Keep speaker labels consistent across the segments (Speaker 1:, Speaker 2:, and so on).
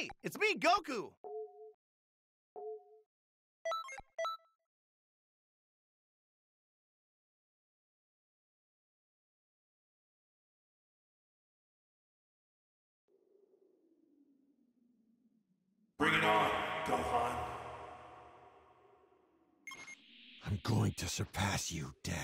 Speaker 1: Hey, it's me, Goku!
Speaker 2: Bring it on, Gohan.
Speaker 3: I'm going to surpass you, Dad.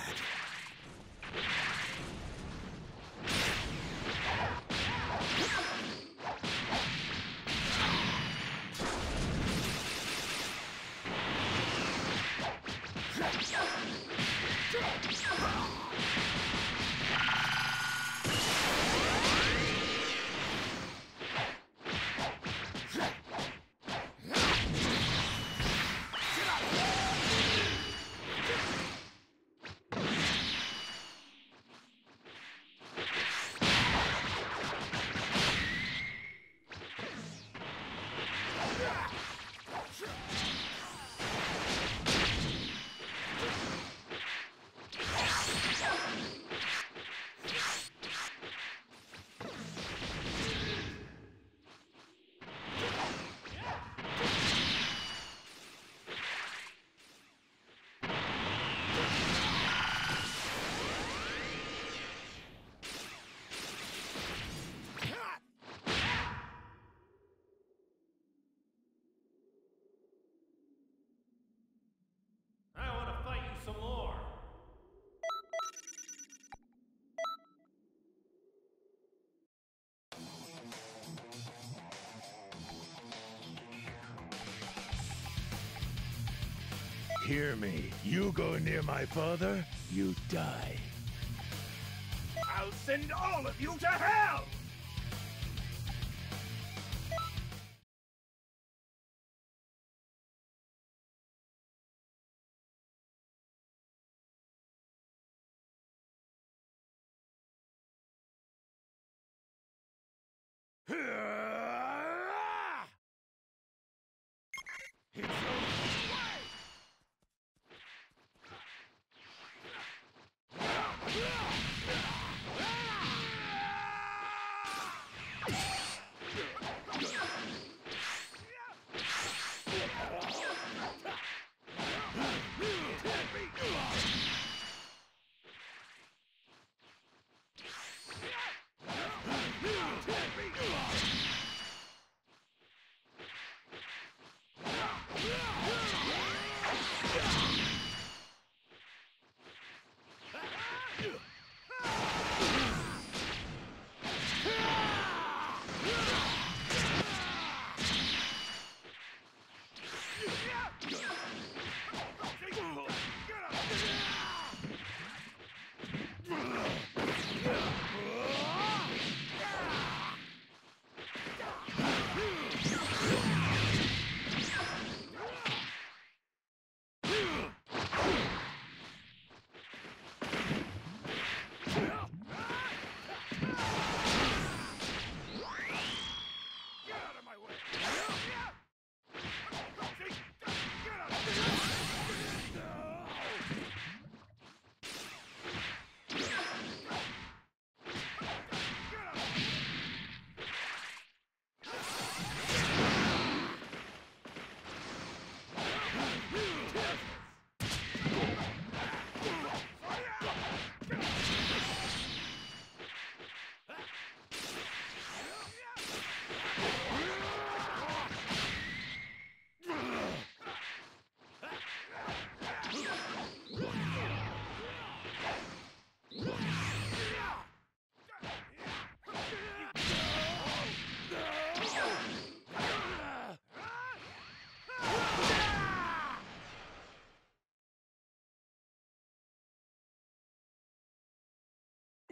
Speaker 3: Hear me. You go near my father, you die.
Speaker 2: I'll send all of you to hell!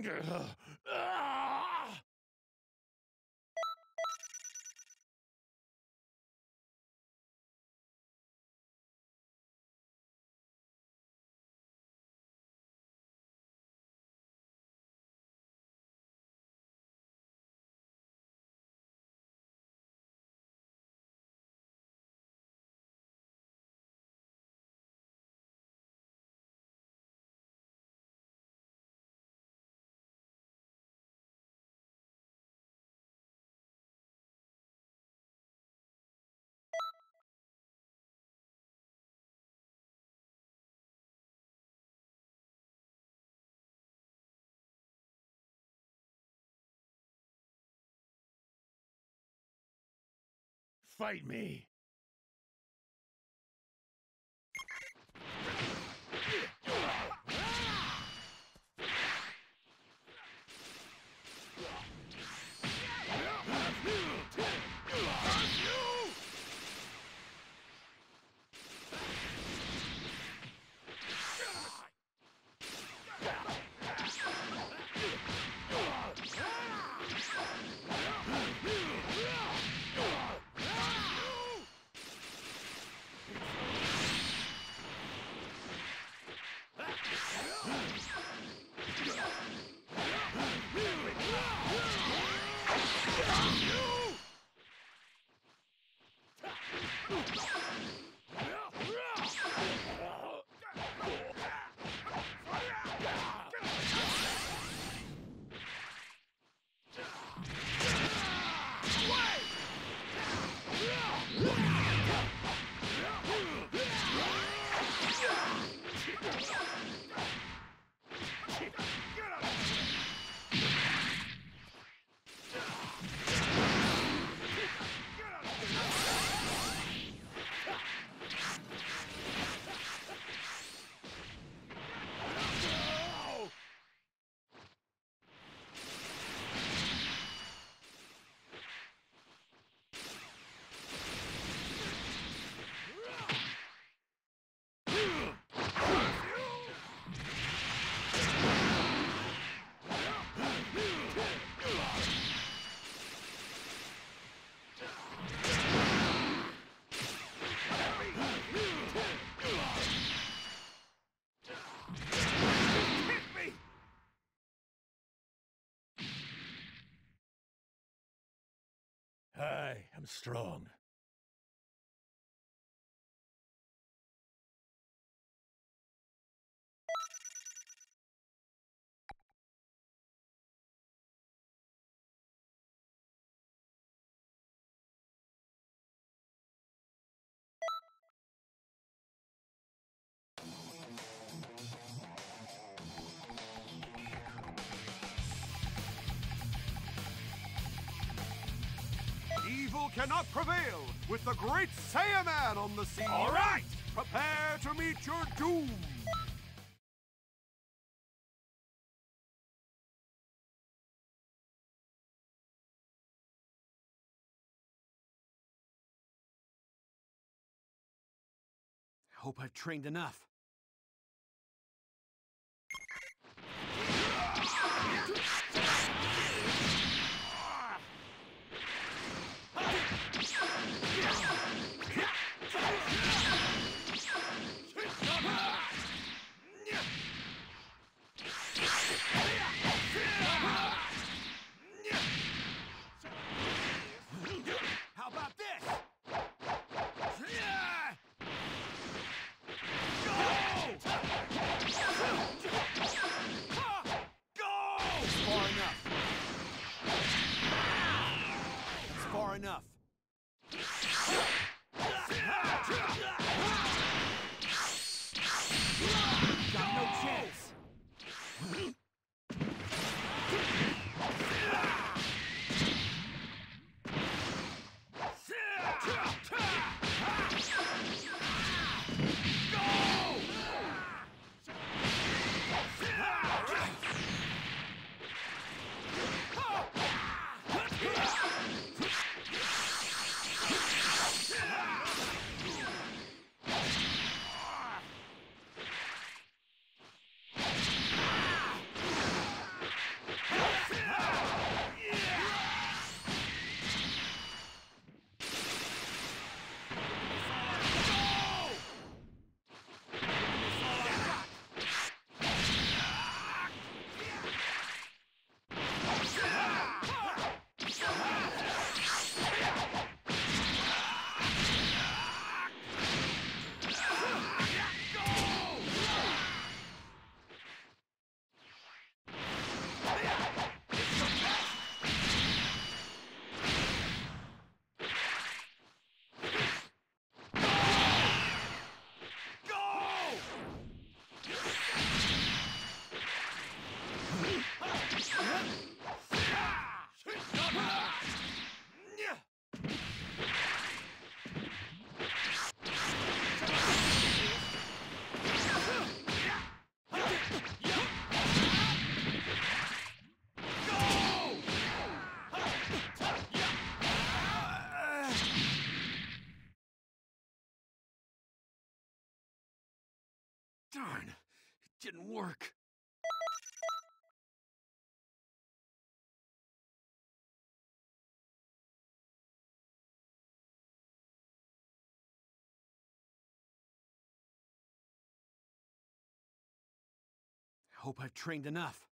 Speaker 2: Way!
Speaker 3: Ah! Fight me! Strong.
Speaker 4: Evil cannot prevail with the great Saiyaman on the scene.
Speaker 5: All right!
Speaker 4: Prepare to meet your doom.
Speaker 6: Hope I've trained enough.
Speaker 4: Darn, it didn't work. I hope I've trained enough.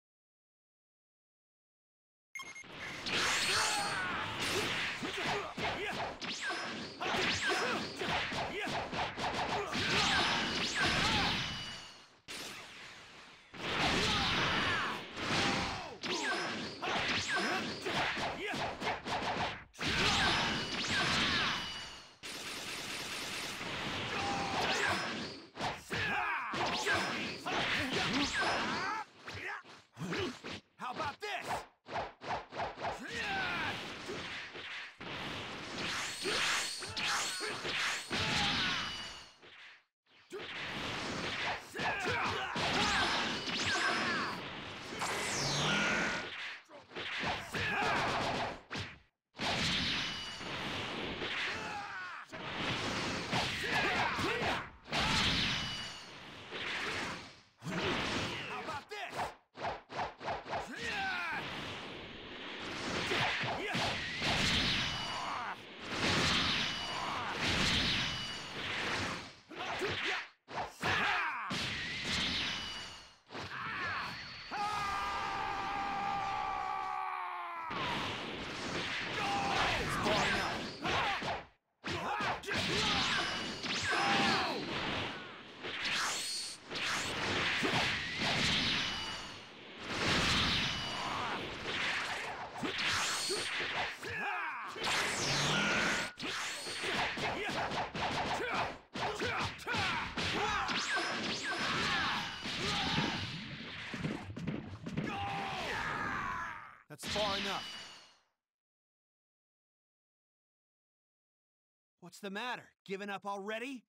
Speaker 4: What's the matter? Giving up already?